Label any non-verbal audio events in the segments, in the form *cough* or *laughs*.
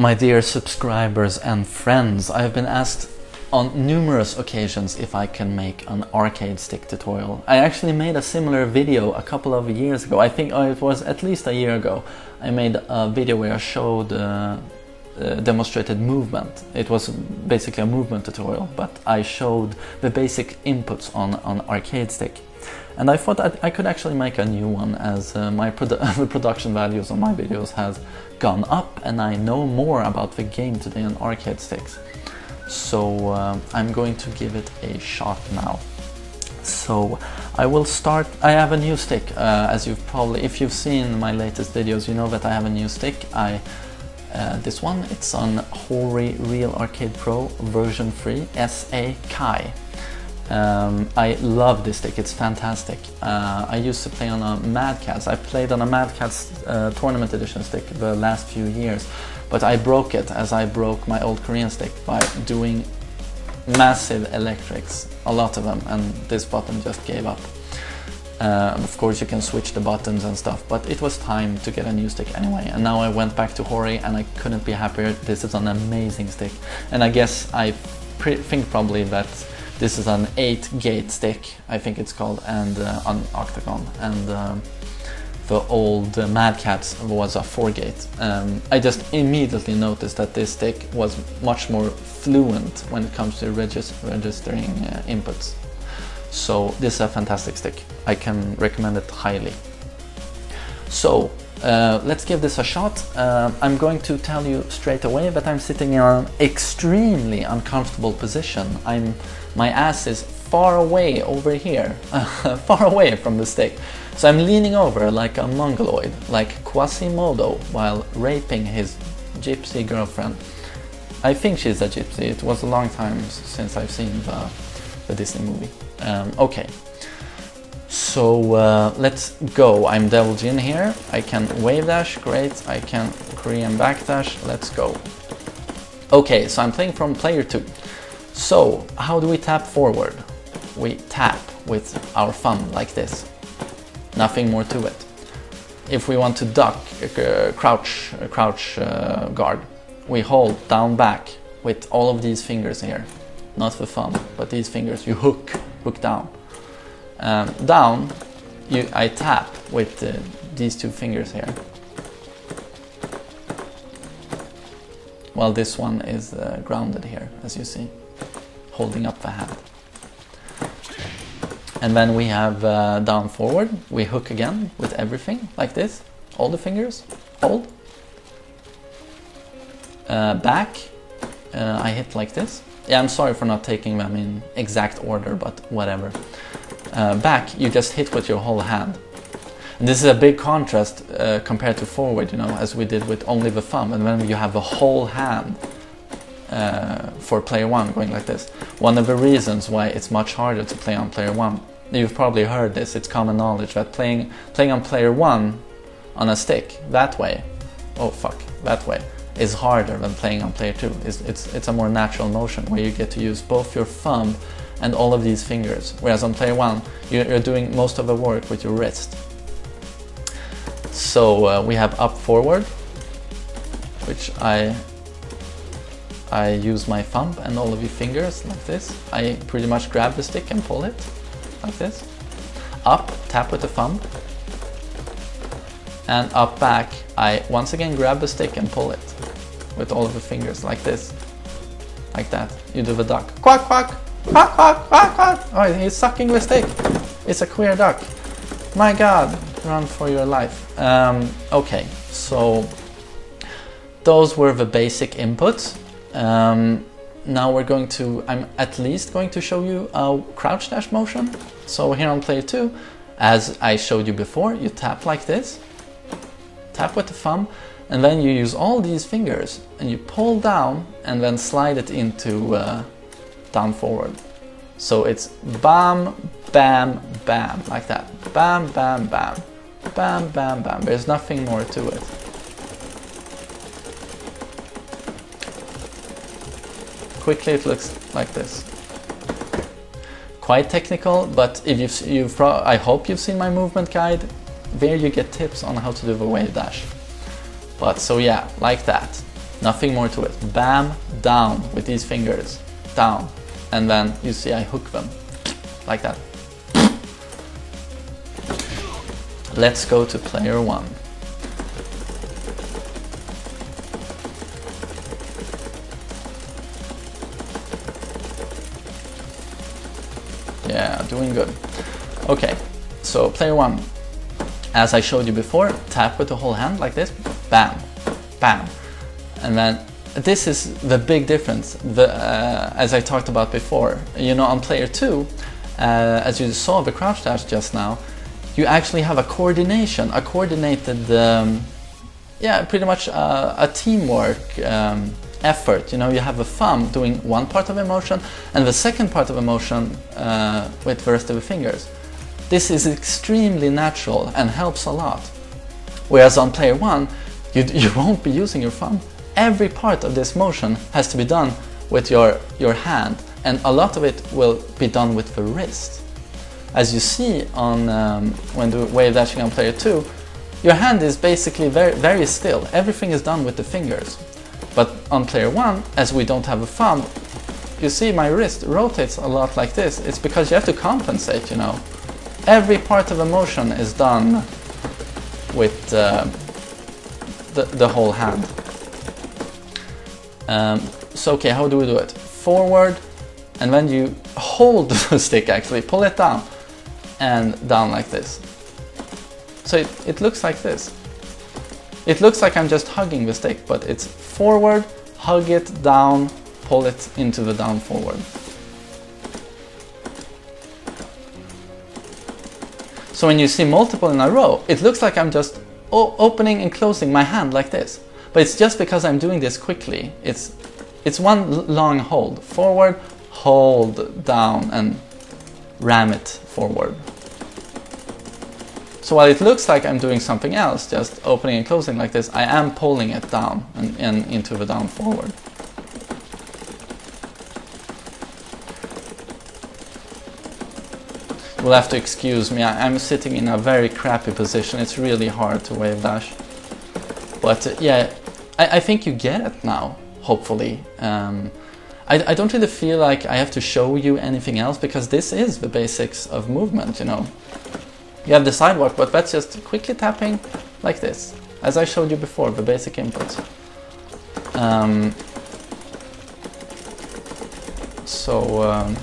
My dear subscribers and friends, I have been asked on numerous occasions if I can make an arcade stick tutorial. I actually made a similar video a couple of years ago. I think oh, it was at least a year ago. I made a video where I showed uh, uh, demonstrated movement. It was basically a movement tutorial, but I showed the basic inputs on an arcade stick. And I thought I, I could actually make a new one as uh, my produ *laughs* production values on my videos has gone up and I know more about the game today on arcade sticks. So uh, I'm going to give it a shot now. So I will start, I have a new stick, uh, as you've probably, if you've seen my latest videos, you know that I have a new stick. I uh, this one, it's on Hori Real Arcade Pro version 3 SA Kai. Um, I love this stick, it's fantastic. Uh, I used to play on a Mad Catz. I played on a Mad Catz uh, tournament edition stick the last few years, but I broke it as I broke my old Korean stick by doing massive electrics, a lot of them, and this button just gave up. Uh, of course you can switch the buttons and stuff, but it was time to get a new stick anyway. And now I went back to Hori and I couldn't be happier. This is an amazing stick. And I guess I think probably that this is an 8 gate stick, I think it's called, and uh, an octagon. And um, the old uh, Mad Catz was a 4 gate. Um, I just immediately noticed that this stick was much more fluent when it comes to regis registering uh, inputs. So this is a fantastic stick. I can recommend it highly. So uh, let's give this a shot. Uh, I'm going to tell you straight away that I'm sitting in an extremely uncomfortable position. I'm, my ass is far away over here, *laughs* far away from the stick. So I'm leaning over like a mongoloid, like Quasimodo, while raping his gypsy girlfriend. I think she's a gypsy. It was a long time since I've seen the, the Disney movie. Um, okay, so uh, let's go. I'm Devil Jin here. I can wave dash, great. I can Korean backdash, let's go. Okay, so I'm playing from player two. So how do we tap forward? We tap with our thumb like this. Nothing more to it. If we want to duck, uh, crouch, uh, crouch uh, guard, we hold down back with all of these fingers here. Not the thumb, but these fingers. You hook, hook down um, down, you, I tap with uh, these two fingers here. While this one is uh, grounded here, as you see, holding up the hand. And then we have uh, down forward, we hook again with everything, like this, all the fingers, hold. Uh, back, uh, I hit like this. Yeah, I'm sorry for not taking them in exact order, but whatever uh, back, you just hit with your whole hand. And this is a big contrast uh, compared to forward, you know, as we did with only the thumb. And then you have a whole hand uh, for player one going like this. One of the reasons why it's much harder to play on player one, you've probably heard this, it's common knowledge that playing, playing on player one on a stick that way, oh fuck, that way, is harder than playing on player two. It's, it's, it's a more natural motion where you get to use both your thumb and all of these fingers. Whereas on player one, you're doing most of the work with your wrist. So uh, we have up forward, which I I use my thumb and all of your fingers like this. I pretty much grab the stick and pull it like this. Up, tap with the thumb. And up back, I once again grab the stick and pull it with all of the fingers like this. Like that. You do the duck. Quack, quack. Quack, quack, quack, quack. Oh, he's sucking the stick. It's a queer duck. My god, run for your life. Um, okay, so those were the basic inputs. Um, now we're going to, I'm at least going to show you a crouch dash motion. So here on player two, as I showed you before, you tap like this, tap with the thumb, and then you use all these fingers and you pull down and then slide it into uh, down forward. So it's bam, bam, bam, like that. Bam, bam, bam, bam, bam, bam. There's nothing more to it. Quickly it looks like this. Quite technical, but if you've, you've I hope you've seen my movement guide. There you get tips on how to do the wave dash. But so yeah, like that. Nothing more to it. Bam, down with these fingers. Down. And then you see I hook them. Like that. Let's go to player one. Yeah, doing good. Okay, so player one. As I showed you before, tap with the whole hand like this. Bam, bam. And then this is the big difference, the, uh, as I talked about before. You know, on player two, uh, as you saw the crouch dash just now, you actually have a coordination, a coordinated, um, yeah, pretty much a, a teamwork um, effort. You know, you have a thumb doing one part of emotion and the second part of emotion uh, with the rest of the fingers. This is extremely natural and helps a lot. Whereas on player one, you, *laughs* you won't be using your thumb. Every part of this motion has to be done with your, your hand and a lot of it will be done with the wrist. As you see on um, when do wave dashing on player 2, your hand is basically very, very still. Everything is done with the fingers. But on player 1, as we don't have a thumb, you see my wrist rotates a lot like this. It's because you have to compensate, you know. Every part of a motion is done with uh, the, the whole hand. Um, so okay, how do we do it? Forward, and then you hold *laughs* the stick actually, pull it down and down like this. So it, it looks like this. It looks like I'm just hugging the stick, but it's forward, hug it, down, pull it into the down forward. So when you see multiple in a row, it looks like I'm just opening and closing my hand like this. But it's just because I'm doing this quickly. It's, it's one long hold. Forward, hold down and ram it forward. So while it looks like I'm doing something else, just opening and closing like this, I am pulling it down and, and into the down forward. You'll have to excuse me, I'm sitting in a very crappy position, it's really hard to wave dash. But uh, yeah, I, I, think you get it now, hopefully. Um, I, I don't really feel like I have to show you anything else because this is the basics of movement, you know. You have the sidewalk, but that's just quickly tapping like this, as I showed you before, the basic inputs. Um, so, um,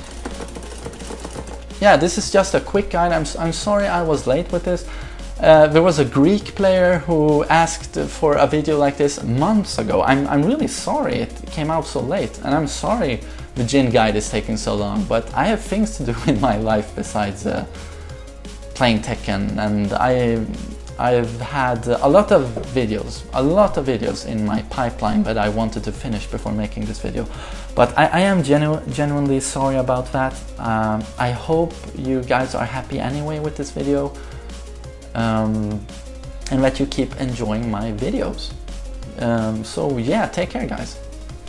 yeah, this is just a quick guide. I'm, I'm sorry I was late with this. Uh, there was a Greek player who asked for a video like this months ago. I'm, I'm really sorry it came out so late, and I'm sorry the Jin guide is taking so long, but I have things to do *laughs* in my life besides uh, playing Tekken, and I, I've had a lot of videos, a lot of videos in my pipeline that I wanted to finish before making this video. But I, I am genu genuinely sorry about that. Um, I hope you guys are happy anyway with this video um, and let you keep enjoying my videos. Um, so yeah, take care guys.